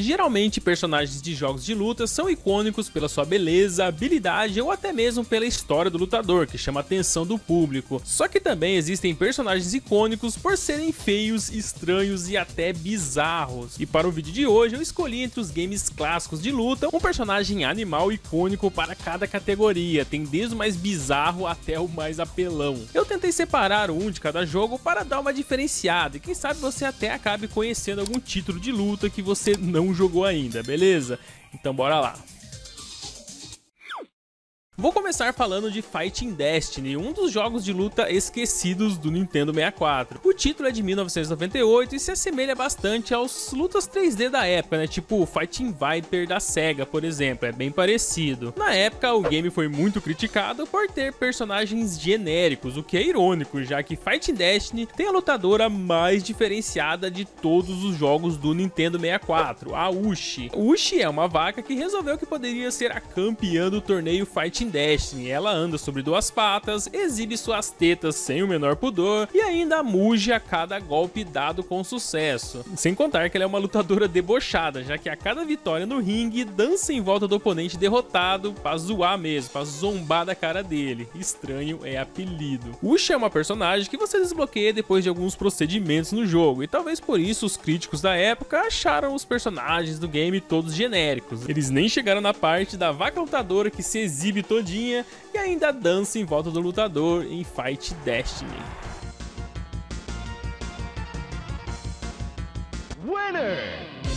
Geralmente, personagens de jogos de luta são icônicos pela sua beleza, habilidade ou até mesmo pela história do lutador, que chama a atenção do público. Só que também existem personagens icônicos por serem feios, estranhos e até bizarros. E para o vídeo de hoje eu escolhi entre os games clássicos de luta um personagem animal icônico para cada categoria, tem desde o mais bizarro até o mais apelão. Eu tentei separar um de cada jogo para dar uma diferenciada e quem sabe você até acabe conhecendo algum título de luta que você não jogou ainda, beleza? Então bora lá. Vou começar falando de Fighting Destiny, um dos jogos de luta esquecidos do Nintendo 64. O título é de 1998 e se assemelha bastante aos lutas 3D da época, né? Tipo Fighting Viper da SEGA, por exemplo, é bem parecido. Na época, o game foi muito criticado por ter personagens genéricos, o que é irônico, já que Fighting Destiny tem a lutadora mais diferenciada de todos os jogos do Nintendo 64, a Ushi. Ushi é uma vaca que resolveu que poderia ser a campeã do torneio Fighting Destiny, ela anda sobre duas patas, exibe suas tetas sem o menor pudor e ainda muge a cada golpe dado com sucesso. Sem contar que ela é uma lutadora debochada, já que a cada vitória no ringue dança em volta do oponente derrotado pra zoar mesmo, pra zombar da cara dele. Estranho é apelido. Usha é uma personagem que você desbloqueia depois de alguns procedimentos no jogo, e talvez por isso os críticos da época acharam os personagens do game todos genéricos. Eles nem chegaram na parte da vaca lutadora que se exibe todo todinha e ainda dança em volta do lutador em Fight Destiny. Winner!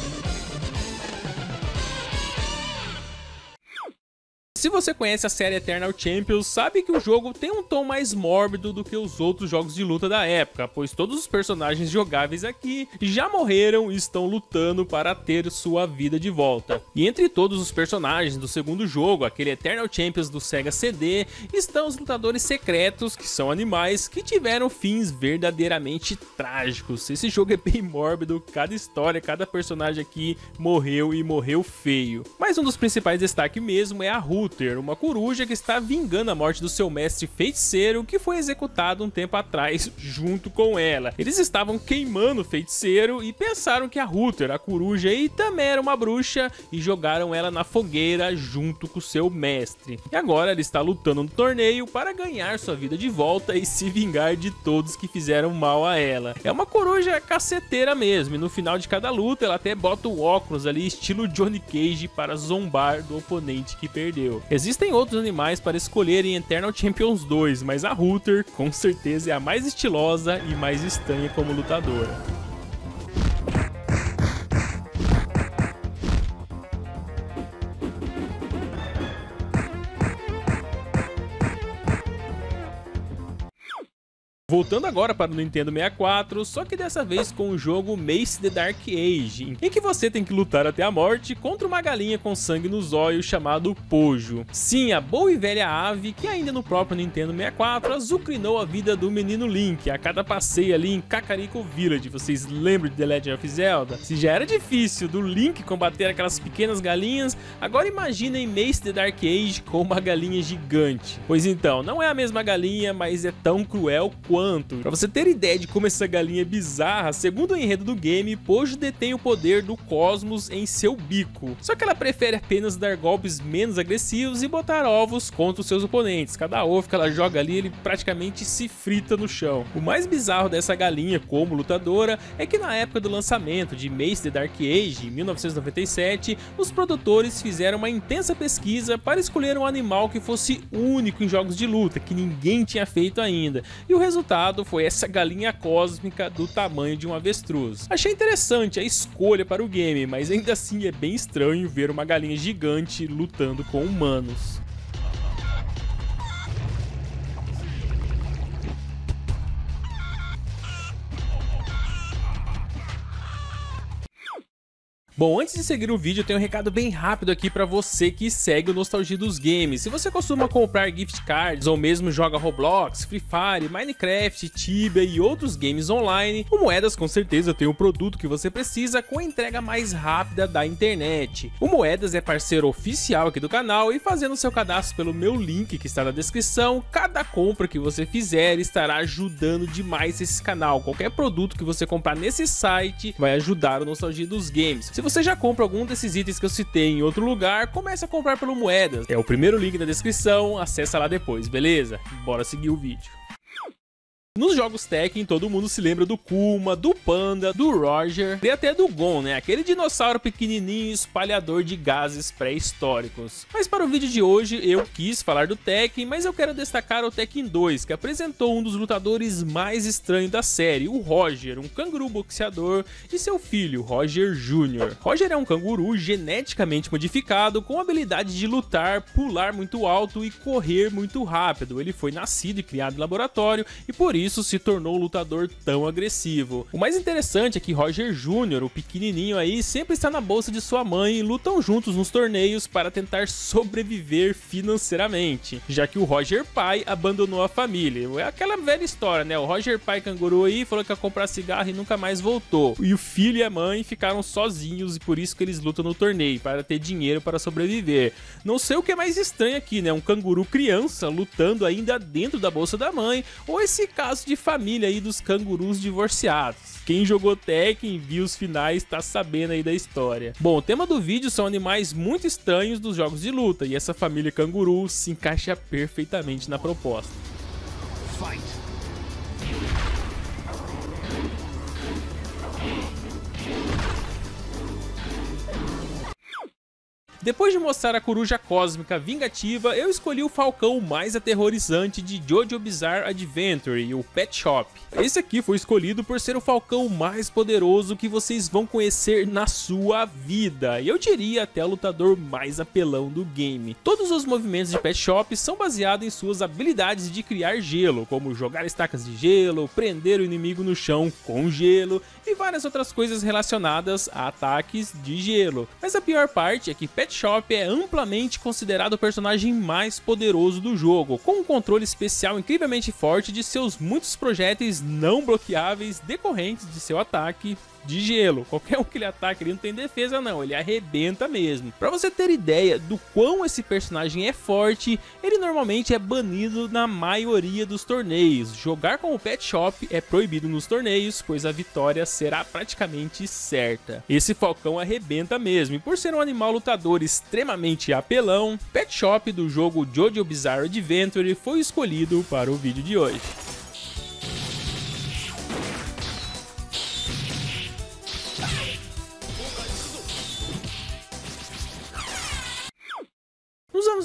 Se você conhece a série Eternal Champions, sabe que o jogo tem um tom mais mórbido do que os outros jogos de luta da época, pois todos os personagens jogáveis aqui já morreram e estão lutando para ter sua vida de volta. E entre todos os personagens do segundo jogo, aquele Eternal Champions do Sega CD, estão os lutadores secretos, que são animais que tiveram fins verdadeiramente trágicos. Esse jogo é bem mórbido, cada história, cada personagem aqui morreu e morreu feio. Mas um dos principais destaques mesmo é a Ruth, Luther, uma coruja que está vingando a morte do seu mestre feiticeiro que foi executado um tempo atrás junto com ela. Eles estavam queimando o feiticeiro e pensaram que a Ruther, a coruja, aí também era uma bruxa e jogaram ela na fogueira junto com seu mestre. E agora ela está lutando no torneio para ganhar sua vida de volta e se vingar de todos que fizeram mal a ela. É uma coruja caceteira mesmo, e no final de cada luta ela até bota o óculos ali estilo Johnny Cage para zombar do oponente que perdeu. Existem outros animais para escolher em Eternal Champions 2, mas a Ruther com certeza é a mais estilosa e mais estranha como lutadora. Voltando agora para o Nintendo 64, só que dessa vez com o jogo Mace the Dark Age, em que você tem que lutar até a morte contra uma galinha com sangue nos olhos chamado Pojo. Sim, a boa e velha ave que ainda no próprio Nintendo 64 azucrinou a vida do menino Link a cada passeio ali em Kakariko Village. Vocês lembram de The Legend of Zelda? Se já era difícil do Link combater aquelas pequenas galinhas, agora imaginem Mace the Dark Age com uma galinha gigante. Pois então, não é a mesma galinha, mas é tão cruel quanto quanto. Pra você ter ideia de como essa galinha é bizarra, segundo o enredo do game, Pojo detém o poder do cosmos em seu bico. Só que ela prefere apenas dar golpes menos agressivos e botar ovos contra os seus oponentes. Cada ovo que ela joga ali, ele praticamente se frita no chão. O mais bizarro dessa galinha como lutadora é que na época do lançamento de Mace the Dark Age, em 1997, os produtores fizeram uma intensa pesquisa para escolher um animal que fosse único em jogos de luta, que ninguém tinha feito ainda. E o resultado resultado foi essa galinha cósmica do tamanho de um avestruz. Achei interessante a escolha para o game, mas ainda assim é bem estranho ver uma galinha gigante lutando com humanos. Bom, antes de seguir o vídeo, eu tenho um recado bem rápido aqui pra você que segue o Nostalgia dos Games. Se você costuma comprar gift cards ou mesmo joga Roblox, Free Fire, Minecraft, Tibia e outros games online, o Moedas com certeza tem o produto que você precisa com a entrega mais rápida da internet. O Moedas é parceiro oficial aqui do canal e fazendo seu cadastro pelo meu link que está na descrição, cada compra que você fizer estará ajudando demais esse canal. Qualquer produto que você comprar nesse site vai ajudar o Nostalgia dos Games. Se Se você já compra algum desses itens que eu citei em outro lugar, comece a comprar pelo Moedas. É o primeiro link na descrição, acessa lá depois, beleza? Bora seguir o vídeo. Nos jogos Tekken, todo mundo se lembra do Kuma, do Panda, do Roger e até do Gon, né? Aquele dinossauro pequenininho espalhador de gases pré-históricos. Mas para o vídeo de hoje, eu quis falar do Tekken, mas eu quero destacar o Tekken 2, que apresentou um dos lutadores mais estranhos da série, o Roger, um canguru boxeador, e seu filho, Roger Jr. Roger é um canguru geneticamente modificado com a habilidade de lutar, pular muito alto e correr muito rápido. Ele foi nascido e criado em laboratório e por isso se tornou um lutador tão agressivo. O mais interessante é que Roger Jr., o pequenininho aí, sempre está na bolsa de sua mãe e lutam juntos nos torneios para tentar sobreviver financeiramente, já que o Roger pai abandonou a família. É aquela velha história, né? O Roger pai canguru aí falou que ia comprar cigarro e nunca mais voltou. E o filho e a mãe ficaram sozinhos e por isso que eles lutam no torneio, para ter dinheiro para sobreviver. Não sei o que é mais estranho aqui, né? Um canguru criança lutando ainda dentro da bolsa da mãe, ou esse cara caso de família aí dos cangurus divorciados. Quem jogou Tekken viu os finais tá sabendo aí da história. Bom, o tema do vídeo são animais muito estranhos dos jogos de luta e essa família canguru se encaixa perfeitamente na proposta. Depois de mostrar a coruja cósmica vingativa, eu escolhi o falcão mais aterrorizante de Jojo Bizarre Adventure, o Pet Shop. Esse aqui foi escolhido por ser o falcão mais poderoso que vocês vão conhecer na sua vida, e eu diria até o lutador mais apelão do game. Todos os movimentos de Pet Shop são baseados em suas habilidades de criar gelo, como jogar estacas de gelo, prender o inimigo no chão com gelo e várias outras coisas relacionadas a ataques de gelo. Mas a pior parte é que Pet Shop é amplamente considerado o personagem mais poderoso do jogo, com um controle especial incrivelmente forte de seus muitos projéteis não bloqueáveis decorrentes de seu ataque de gelo. Qualquer um que ele ataque, ele não tem defesa não, ele arrebenta mesmo. Para você ter ideia do quão esse personagem é forte, ele normalmente é banido na maioria dos torneios. Jogar com o Pet Shop é proibido nos torneios, pois a vitória será praticamente certa. Esse falcão arrebenta mesmo, e por ser um animal lutador extremamente apelão, Pet Shop do jogo Jojo Bizarre Adventure foi escolhido para o vídeo de hoje.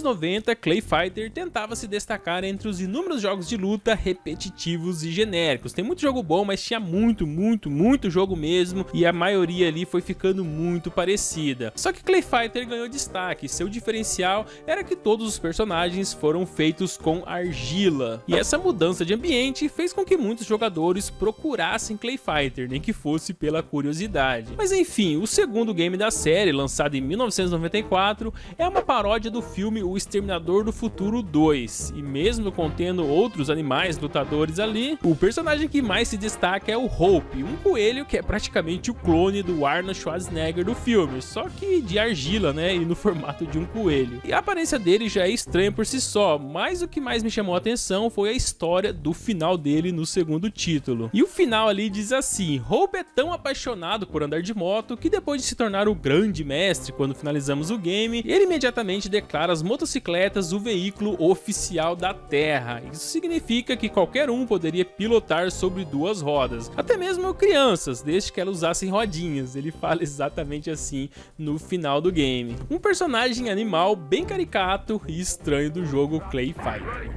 90, Clay Fighter tentava se destacar entre os inúmeros jogos de luta repetitivos e genéricos. Tem muito jogo bom, mas tinha muito, muito, muito jogo mesmo, e a maioria ali foi ficando muito parecida. Só que Clay Fighter ganhou destaque, seu diferencial era que todos os personagens foram feitos com argila. E essa mudança de ambiente fez com que muitos jogadores procurassem Clay Fighter, nem que fosse pela curiosidade. Mas enfim, o segundo game da série, lançado em 1994, é uma paródia do filme filme Exterminador do Futuro 2, e mesmo contendo outros animais lutadores ali, o personagem que mais se destaca é o Hope, um coelho que é praticamente o clone do Arnold Schwarzenegger do filme, só que de argila, né, e no formato de um coelho. E a aparência dele já é estranha por si só, mas o que mais me chamou a atenção foi a história do final dele no segundo título. E o final ali diz assim, Hope é tão apaixonado por andar de moto que depois de se tornar o grande mestre quando finalizamos o game, ele imediatamente declara as motocicletas o veículo oficial da Terra. Isso significa que qualquer um poderia pilotar sobre duas rodas, até mesmo crianças, desde que elas usassem rodinhas. Ele fala exatamente assim no final do game. Um personagem animal bem caricato e estranho do jogo Clay Fighter.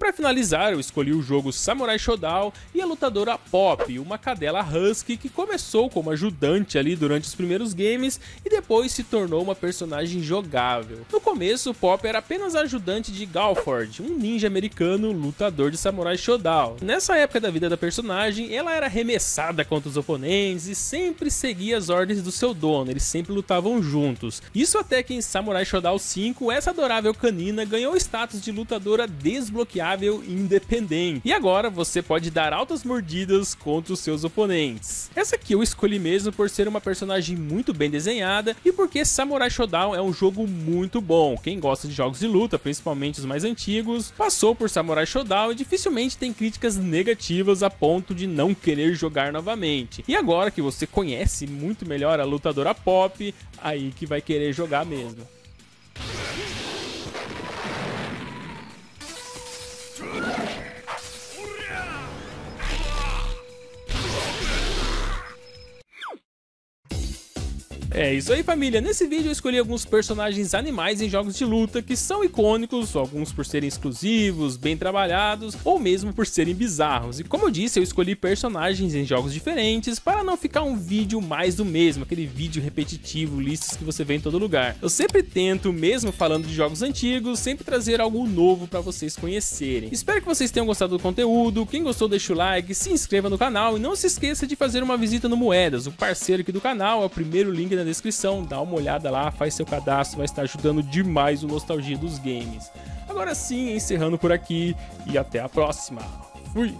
Para finalizar, eu escolhi o jogo Samurai Shodown e a lutadora Pop, uma cadela husky que começou como ajudante ali durante os primeiros games e depois se tornou uma personagem jogável. No começo, Pop era apenas ajudante de Galford, um ninja americano lutador de Samurai Shodown. Nessa época da vida da personagem, ela era arremessada contra os oponentes e sempre seguia as ordens do seu dono, eles sempre lutavam juntos. Isso até que em Samurai Shodown 5, essa adorável canina ganhou o status de lutadora desbloqueada e independente. E agora você pode dar altas mordidas contra os seus oponentes. Essa aqui eu escolhi mesmo por ser uma personagem muito bem desenhada e porque Samurai Shodown é um jogo muito bom. Quem gosta de jogos de luta, principalmente os mais antigos, passou por Samurai Shodown e dificilmente tem críticas negativas a ponto de não querer jogar novamente. E agora que você conhece muito melhor a lutadora pop, aí que vai querer jogar mesmo. É isso aí família, nesse vídeo eu escolhi alguns personagens animais em jogos de luta que são icônicos, alguns por serem exclusivos, bem trabalhados, ou mesmo por serem bizarros. E como eu disse, eu escolhi personagens em jogos diferentes para não ficar um vídeo mais do mesmo, aquele vídeo repetitivo, listas que você vê em todo lugar. Eu sempre tento, mesmo falando de jogos antigos, sempre trazer algo novo para vocês conhecerem. Espero que vocês tenham gostado do conteúdo, quem gostou deixa o like, se inscreva no canal e não se esqueça de fazer uma visita no Moedas, o parceiro aqui do canal, é o primeiro link na descrição, dá uma olhada lá, faz seu cadastro, vai estar ajudando demais o Nostalgia dos Games. Agora sim, encerrando por aqui e até a próxima. Fui!